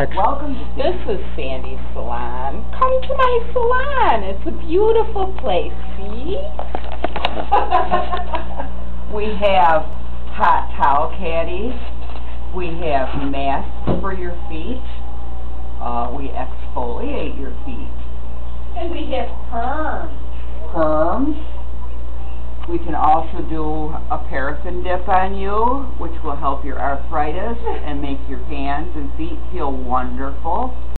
Welcome This is Sandy's Salon. Come to my salon. It's a beautiful place, see? We have hot towel caddies. We have masks for your feet. Uh, we exfoliate your feet. And we have. Perms. We can also do a paraffin dip on you, which will help your arthritis and make your hands and feet feel wonderful.